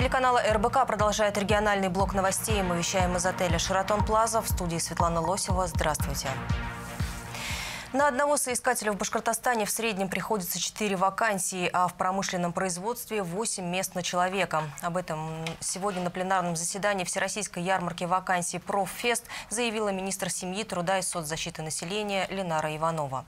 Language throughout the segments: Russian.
телеканала РБК продолжает региональный блок новостей. Мы вещаем из отеля «Шератон Плаза». В студии Светлана Лосева. Здравствуйте. На одного соискателя в Башкортостане в среднем приходится 4 вакансии, а в промышленном производстве 8 мест на человека. Об этом сегодня на пленарном заседании Всероссийской ярмарки вакансий «Профест» заявила министр семьи, труда и соцзащиты населения Ленара Иванова.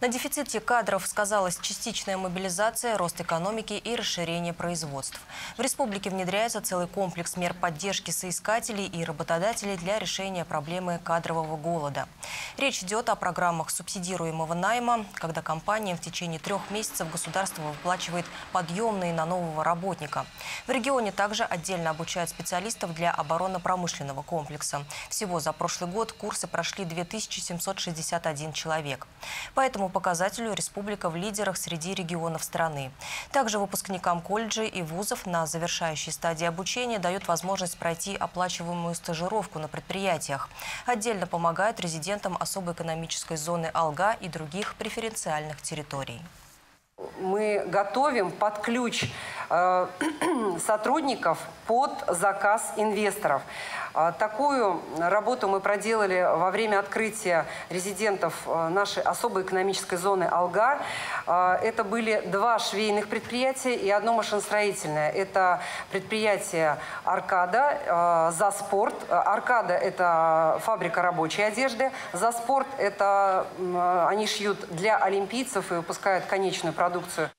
На дефиците кадров сказалась частичная мобилизация, рост экономики и расширение производств. В республике внедряется целый комплекс мер поддержки соискателей и работодателей для решения проблемы кадрового голода. Речь идет о программах субсидируемого найма, когда компания в течение трех месяцев государство выплачивает подъемные на нового работника. В регионе также отдельно обучают специалистов для оборонно-промышленного комплекса. Всего за прошлый год курсы прошли 2761 человек. По этому показателю республика в лидерах среди регионов страны. Также выпускникам колледжей и вузов на завершающей стадии обучения дают возможность пройти оплачиваемую стажировку на предприятиях. Отдельно помогают резидентам особой экономической зоны «Алга» и других преференциальных территорий. Мы готовим под ключ сотрудников под заказ инвесторов. А, такую работу мы проделали во время открытия резидентов э, нашей особой экономической зоны «Алга». А, это были два швейных предприятия и одно машиностроительное. Это предприятие «Аркада», «За спорт». «Аркада» – это фабрика рабочей одежды. «За спорт» – это они шьют для олимпийцев и выпускают конечную продукцию.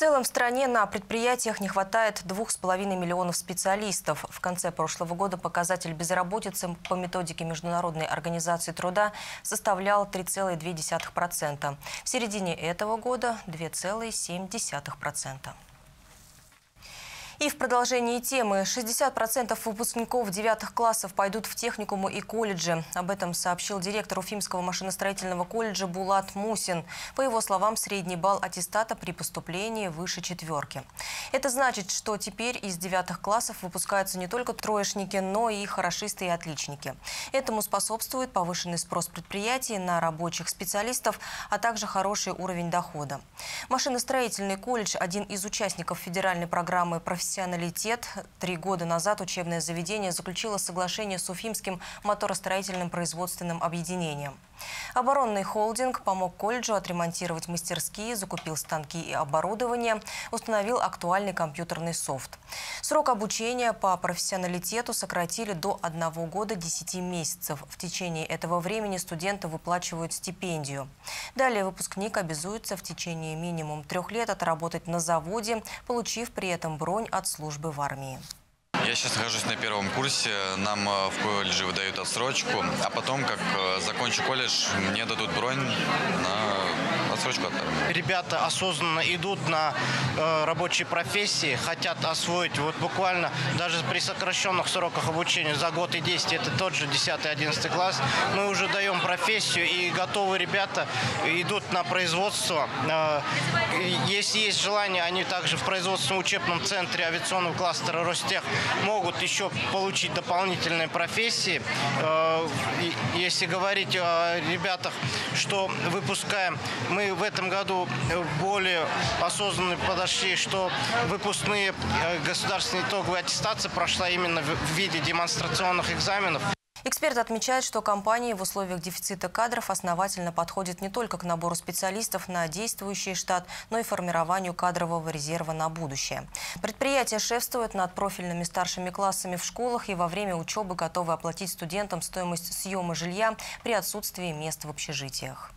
Целом в стране на предприятиях не хватает 2,5 миллионов специалистов. В конце прошлого года показатель безработицы по методике Международной организации труда составлял 3,2%. В середине этого года 2,7%. И в продолжении темы 60% выпускников девятых классов пойдут в техникумы и колледжи. Об этом сообщил директор Уфимского машиностроительного колледжа Булат Мусин. По его словам, средний балл аттестата при поступлении выше четверки. Это значит, что теперь из девятых классов выпускаются не только троечники, но и хорошисты и отличники. Этому способствует повышенный спрос предприятий на рабочих специалистов, а также хороший уровень дохода. Машиностроительный колледж – один из участников федеральной программы профессионалитет. Три года назад учебное заведение заключило соглашение с Уфимским моторостроительным производственным объединением. Оборонный холдинг помог колледжу отремонтировать мастерские, закупил станки и оборудование, установил актуальный компьютерный софт. Срок обучения по профессионалитету сократили до одного года 10 месяцев. В течение этого времени студенты выплачивают стипендию. Далее выпускник обязуется в течение минимум трех лет отработать на заводе, получив при этом бронь от службы в армии. Я сейчас нахожусь на первом курсе, нам э, в колледже выдают отсрочку, а потом, как э, закончу колледж, мне дадут бронь на отсрочку. Ребята осознанно идут на э, рабочие профессии, хотят освоить вот буквально даже при сокращенных сроках обучения за год и 10, это тот же 10-11 класс, мы уже даем профессию и готовые ребята идут на производство. Э, если есть желание, они также в производственном учебном центре авиационного кластера Ростех могут еще получить дополнительные профессии. Э, если говорить о ребятах, что выпускаем, мы в этом году более осознанно подошли, что выпускные э, государственные итоговые аттестации прошла именно в виде демонстрационных экзаменов. Эксперт отмечает, что компании в условиях дефицита кадров основательно подходят не только к набору специалистов на действующий штат, но и формированию кадрового резерва на будущее. Предприятия шефствуют над профильными старшими классами в школах и во время учебы готовы оплатить студентам стоимость съема жилья при отсутствии мест в общежитиях.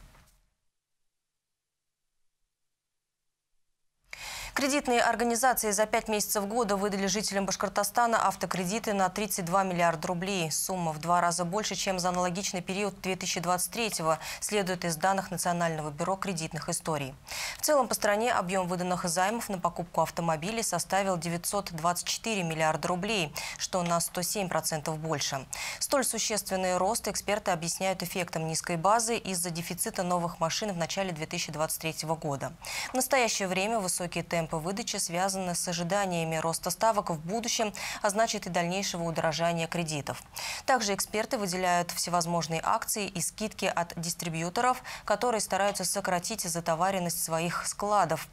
Кредитные организации за пять месяцев года выдали жителям Башкортостана автокредиты на 32 миллиарда рублей. Сумма в два раза больше, чем за аналогичный период 2023-го, следует из данных Национального бюро кредитных историй. В целом по стране объем выданных займов на покупку автомобилей составил 924 миллиарда рублей, что на 107% больше. Столь существенный рост эксперты объясняют эффектом низкой базы из-за дефицита новых машин в начале 2023 года. В настоящее время высокие темпы темпы выдачи связаны с ожиданиями роста ставок в будущем, а значит и дальнейшего удорожания кредитов. Также эксперты выделяют всевозможные акции и скидки от дистрибьюторов, которые стараются сократить затоваренность своих складов,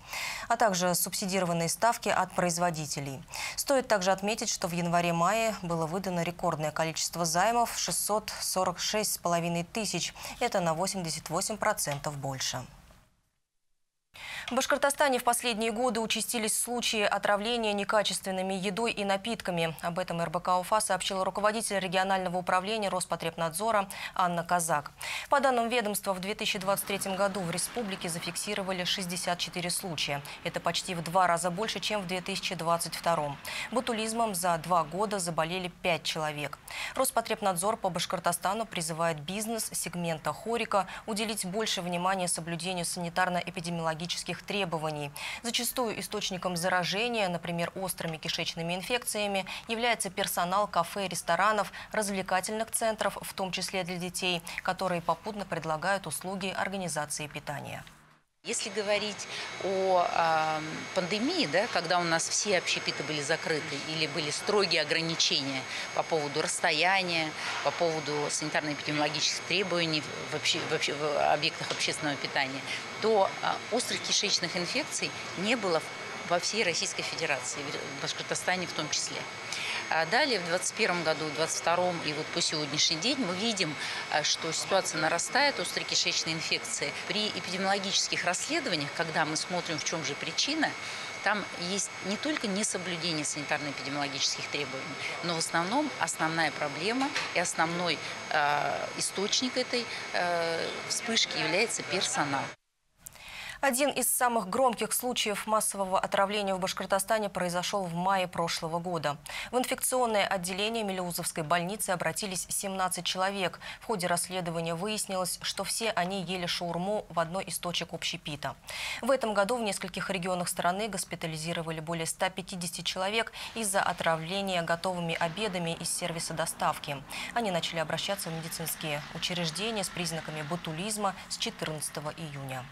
а также субсидированные ставки от производителей. Стоит также отметить, что в январе-мае было выдано рекордное количество займов – 646,5 тысяч. Это на 88% больше. В Башкортостане в последние годы участились случаи отравления некачественными едой и напитками. Об этом РБК УФА сообщила руководитель регионального управления Роспотребнадзора Анна Казак. По данным ведомства, в 2023 году в республике зафиксировали 64 случая. Это почти в два раза больше, чем в 2022. Ботулизмом за два года заболели 5 человек. Роспотребнадзор по Башкортостану призывает бизнес сегмента хорика уделить больше внимания соблюдению санитарно-эпидемиологических медицинских требований. Зачастую источником заражения, например, острыми кишечными инфекциями, является персонал кафе, ресторанов, развлекательных центров, в том числе для детей, которые попутно предлагают услуги организации питания. Если говорить о э, пандемии, да, когда у нас все общепиты были закрыты или были строгие ограничения по поводу расстояния, по поводу санитарно-эпидемиологических требований в, обще, в, в объектах общественного питания, то э, острых кишечных инфекций не было во всей Российской Федерации, в Башкортостане в том числе. А далее, в 2021 году, в 2022 и вот по сегодняшний день мы видим, а, что ситуация нарастает, острой кишечной инфекции. При эпидемиологических расследованиях, когда мы смотрим, в чем же причина, там есть не только несоблюдение санитарно-эпидемиологических требований, но в основном основная проблема и основной э, источник этой э, вспышки является персонал. Один из самых громких случаев массового отравления в Башкортостане произошел в мае прошлого года. В инфекционное отделение Мелеузовской больницы обратились 17 человек. В ходе расследования выяснилось, что все они ели шаурму в одной из точек общепита. В этом году в нескольких регионах страны госпитализировали более 150 человек из-за отравления готовыми обедами из сервиса доставки. Они начали обращаться в медицинские учреждения с признаками ботулизма с 14 июня.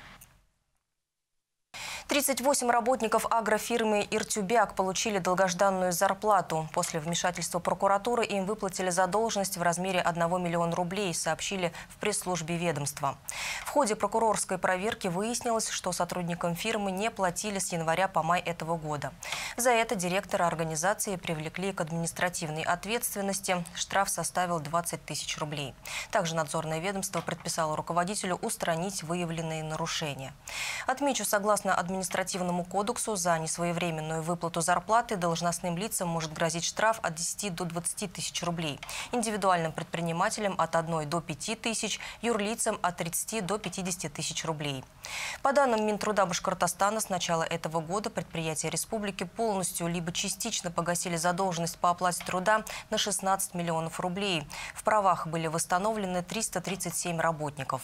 38 работников агрофирмы «Иртюбяк» получили долгожданную зарплату. После вмешательства прокуратуры им выплатили задолженность в размере 1 миллиона рублей, сообщили в пресс-службе ведомства. В ходе прокурорской проверки выяснилось, что сотрудникам фирмы не платили с января по май этого года. За это директора организации привлекли к административной ответственности. Штраф составил 20 тысяч рублей. Также надзорное ведомство предписало руководителю устранить выявленные нарушения. Отмечу, согласно административной административному кодексу за несвоевременную выплату зарплаты должностным лицам может грозить штраф от 10 до 20 тысяч рублей. Индивидуальным предпринимателям от 1 до 5 тысяч, юрлицам от 30 до 50 тысяч рублей. По данным Минтруда Башкортостана, с начала этого года предприятия республики полностью либо частично погасили задолженность по оплате труда на 16 миллионов рублей. В правах были восстановлены 337 работников.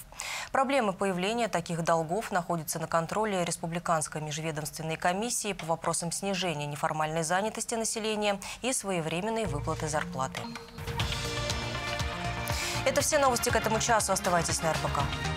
Проблемы появления таких долгов находятся на контроле республиканского Республиканской межведомственной комиссии по вопросам снижения неформальной занятости населения и своевременной выплаты зарплаты. Это все новости к этому часу. Оставайтесь на РБК.